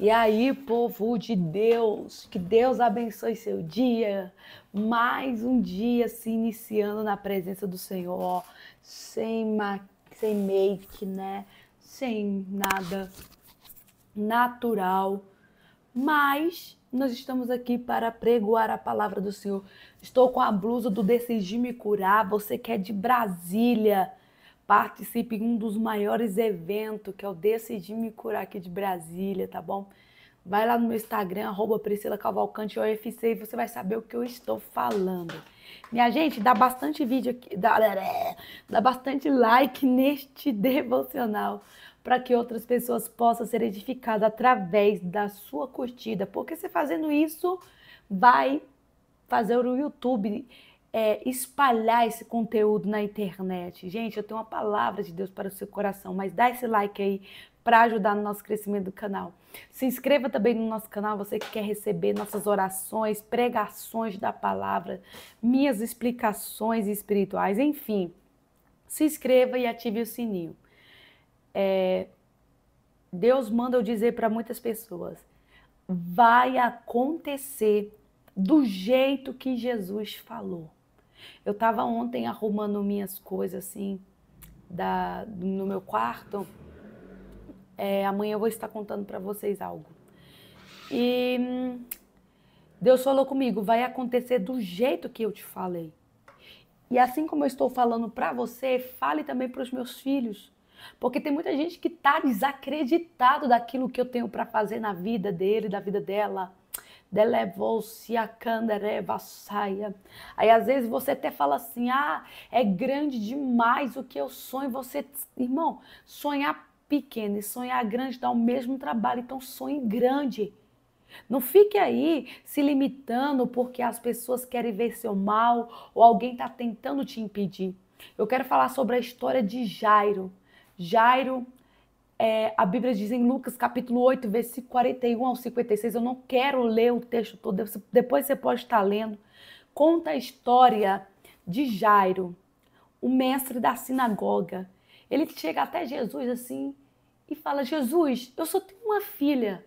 E aí, povo de Deus, que Deus abençoe seu dia. Mais um dia se iniciando na presença do Senhor, sem, ma sem make, né? Sem nada natural. Mas nós estamos aqui para pregoar a palavra do Senhor. Estou com a blusa do Decidi Me Curar. Você que é de Brasília, participe em um dos maiores eventos, que é o Decidi Me Curar aqui de Brasília, tá bom? Vai lá no meu Instagram, arroba Priscila Cavalcante OFC, e você vai saber o que eu estou falando. Minha gente, dá bastante vídeo aqui, dá, dá bastante like neste devocional para que outras pessoas possam ser edificadas através da sua curtida, porque você fazendo isso vai fazer o YouTube é, espalhar esse conteúdo na internet. Gente, eu tenho uma palavra de Deus para o seu coração, mas dá esse like aí para ajudar no nosso crescimento do canal. Se inscreva também no nosso canal, você que quer receber nossas orações, pregações da palavra, minhas explicações espirituais, enfim. Se inscreva e ative o sininho. É, Deus manda eu dizer para muitas pessoas: vai acontecer do jeito que Jesus falou. Eu estava ontem arrumando minhas coisas assim da, no meu quarto. É, amanhã eu vou estar contando para vocês algo. E hum, Deus falou comigo, vai acontecer do jeito que eu te falei. E assim como eu estou falando para você, fale também para os meus filhos. Porque tem muita gente que está desacreditado daquilo que eu tenho para fazer na vida dele, da vida dela delevou-se a candereva saia. Aí às vezes você até fala assim: ah, é grande demais o que eu sonho. Você, irmão, sonhar pequeno e sonhar grande dá o mesmo trabalho, então sonhe grande. Não fique aí se limitando porque as pessoas querem ver seu mal ou alguém está tentando te impedir. Eu quero falar sobre a história de Jairo. Jairo é, a Bíblia diz em Lucas capítulo 8, versículo 41 ao 56. Eu não quero ler o texto todo, depois você pode estar lendo. Conta a história de Jairo, o mestre da sinagoga. Ele chega até Jesus assim e fala: Jesus, eu só tenho uma filha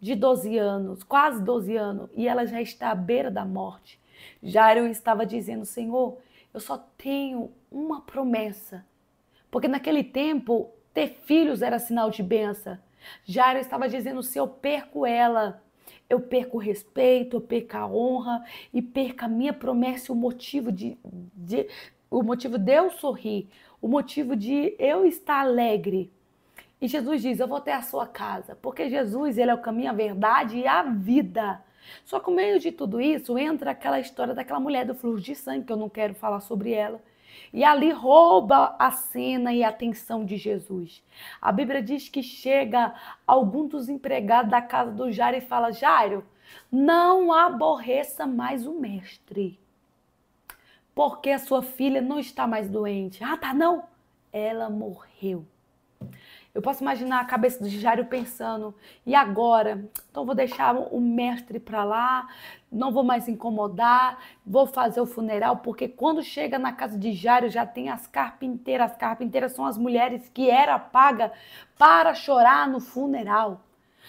de 12 anos, quase 12 anos, e ela já está à beira da morte. Jairo estava dizendo: Senhor, eu só tenho uma promessa. Porque naquele tempo ter filhos era sinal de benção. Jairo estava dizendo: se eu perco ela, eu perco o respeito, eu perco a honra e perco a minha promessa, o motivo de, de o motivo de eu sorrir, o motivo de eu estar alegre. E Jesus diz: Eu vou ter a sua casa, porque Jesus ele é o caminho, a verdade e a vida. Só que no meio de tudo isso entra aquela história daquela mulher do fluxo de sangue, que eu não quero falar sobre ela e ali rouba a cena e a atenção de Jesus. A Bíblia diz que chega algum dos empregados da casa do Jairo e fala: Jairo, não aborreça mais o mestre, porque a sua filha não está mais doente. Ah, tá, não. Ela morreu. Eu posso imaginar a cabeça do Jairo pensando: e agora? Então vou deixar o mestre para lá, não vou mais incomodar, vou fazer o funeral, porque quando chega na casa de Jairo já tem as carpinteiras. As carpinteiras são as mulheres que era paga para chorar no funeral.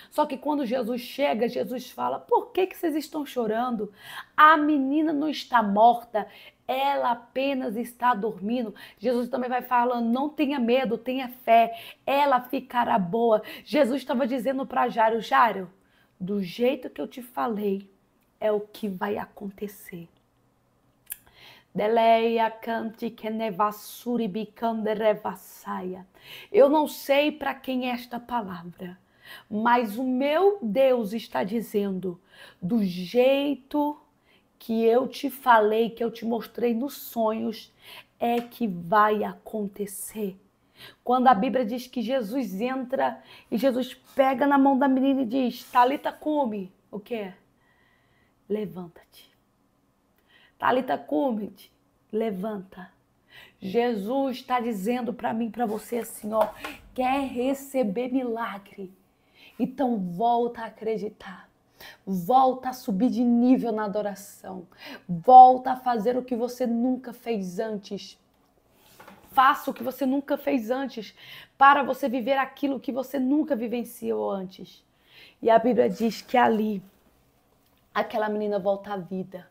Só que quando Jesus chega, Jesus fala: Por que, que vocês estão chorando? A menina não está morta, ela apenas está dormindo. Jesus também vai falando: não tenha medo, tenha fé, ela ficará boa. Jesus estava dizendo para Jairo: Jairo, do jeito que eu te falei, é o que vai acontecer. Deleia cante que nevassuri bicanderevassaia. Eu não sei para quem é esta palavra, mas o meu Deus está dizendo: do jeito que eu te falei, que eu te mostrei nos sonhos, é que vai acontecer. Quando a Bíblia diz que Jesus entra e Jesus pega na mão da menina e diz: Talita come, o que? Levanta-te. Talita come, levanta. Jesus está dizendo para mim, para você assim, ó, quer receber milagre? Então volta a acreditar. Volta a subir de nível na adoração. Volta a fazer o que você nunca fez antes. Faça o que você nunca fez antes para você viver aquilo que você nunca vivenciou antes. E a Bíblia diz que ali aquela menina volta à vida.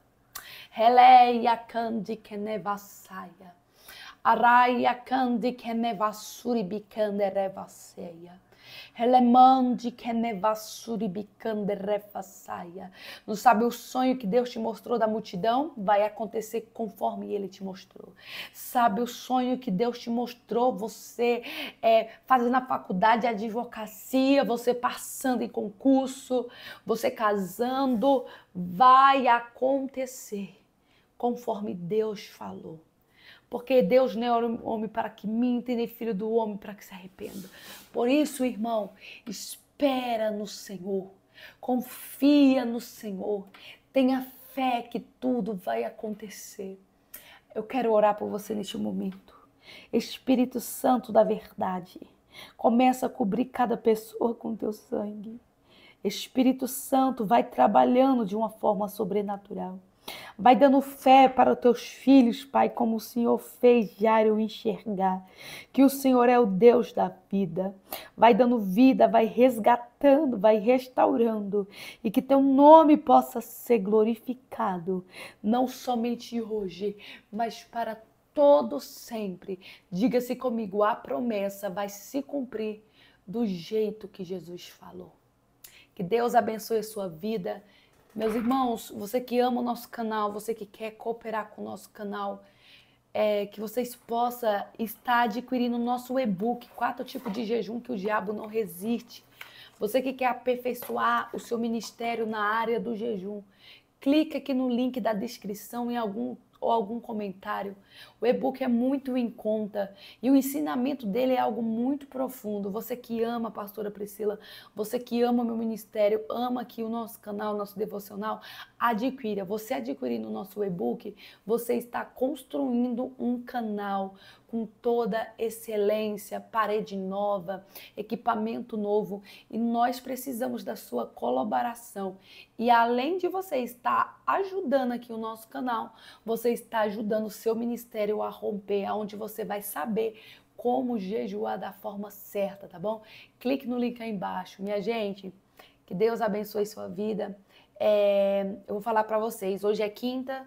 Releia kandi kenevasaya. Araya kandi kenevasuri bikande revaseia. Relemande kenevasuri bikande refasaia. Não sabe o sonho que Deus te mostrou da multidão? Vai acontecer conforme Ele te mostrou. Sabe o sonho que Deus te mostrou? Você é, fazendo a faculdade de advocacia, você passando em concurso, você casando, vai acontecer conforme Deus falou. Porque Deus não é homem para que minta, nem filho do homem para que se arrependa. Por isso, irmão, espera no Senhor. Confia no Senhor. Tenha fé que tudo vai acontecer. Eu quero orar por você neste momento. Espírito Santo da verdade, começa a cobrir cada pessoa com teu sangue. Espírito Santo vai trabalhando de uma forma sobrenatural. Vai dando fé para os teus filhos, Pai, como o Senhor fez Jairo enxergar. Que o Senhor é o Deus da vida. Vai dando vida, vai resgatando, vai restaurando. E que teu nome possa ser glorificado, não somente hoje, mas para todo sempre. Diga-se comigo, a promessa vai se cumprir do jeito que Jesus falou. Que Deus abençoe a sua vida. Meus irmãos, você que ama o nosso canal, você que quer cooperar com o nosso canal, é, que vocês possam estar adquirindo o nosso e-book, quatro tipos de jejum que o diabo não resiste. Você que quer aperfeiçoar o seu ministério na área do jejum, clica aqui no link da descrição em algum ou algum comentário. O e-book é muito em conta e o ensinamento dele é algo muito profundo. Você que ama a pastora Priscila, você que ama o meu ministério, ama aqui o nosso canal, nosso devocional, adquira. Você adquirindo o nosso e-book, você está construindo um canal com toda excelência, parede nova, equipamento novo e nós precisamos da sua colaboração. E além de você estar ajudando aqui o nosso canal, você está ajudando o seu ministério a romper, aonde você vai saber como jejuar da forma certa, tá bom? Clique no link aí embaixo. Minha gente, que Deus abençoe sua vida. É, eu vou falar para vocês, hoje é quinta,